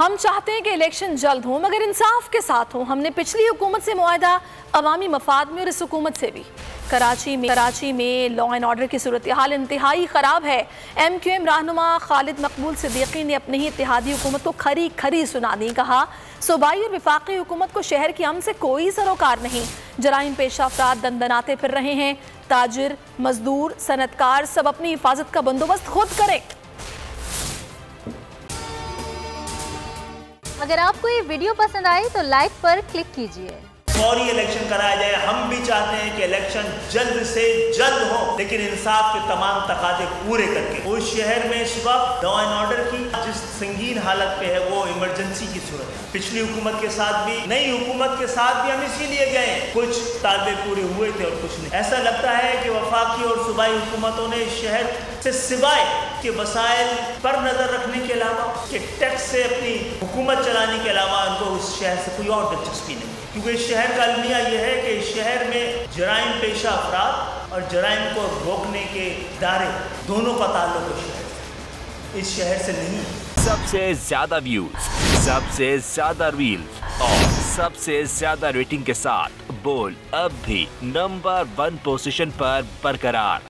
हम चाहते हैं कि इलेक्शन जल्द हो, मगर इंसाफ के साथ हो। हमने पिछली हुकूमत से मुआदा अवामी मफाद में और इस हुकूमत से भी। कराची में कराची में लॉ एंड ऑर्डर की सूरत हाल इंतहाई ख़राब है। एम क्यू एम रहनुमा खालिद मकबूल सिद्दीकी ने अपनी ही इतिहादी हुकूमत को खरी खरी सुना दी, कहा, सूबाई और विफाकी हुकूमत को शहर की अम से कोई सरोकार नहीं। जराइम पेशा अफराद दंदनाते फिर रहे हैं। ताजिर, मजदूर, सनतकार सब अपनी हिफाजत का बंदोबस्त खुद करें। अगर आपको ये वीडियो पसंद आई तो लाइक पर क्लिक कीजिए। फौरी इलेक्शन कराया जाए। हम भी चाहते हैं कि इलेक्शन जल्द से जल्द हो, लेकिन इंसाफ के तमाम तकाजे पूरे करके। उस शहर में इस वक्त लॉ एंड ऑर्डर की जिस संगीन हालत पे है, वो इमरजेंसी की सूरत है। पिछली हुकूमत के साथ भी, नई हुकूमत के साथ भी हम इसीलिए गए कुछ तालबे पूरे हुए थे और कुछ नहीं। ऐसा लगता है कि वफाकी और सूबाई हुकूमतों ने शहर से सिवाय के वसाइल पर नज़र रखने के अलावा, कि टैक्स से अपनी हुकूमत चलाने के अलावा उनको उस शहर से कोई और दिलचस्पी नहीं। क्योंकि शहर का अलमिया यह है कि शहर में जराइम पेशा अफराद और जराइम को रोकने के दायरे दोनों का ताल्लुक इस शहर इस शहर से नहीं। सबसे ज़्यादा व्यूज़ सबसे ज़्यादा रील्स और सबसे ज़्यादा रेटिंग के साथ बोल अब भी नंबर वन पोजीशन पर बरकरार।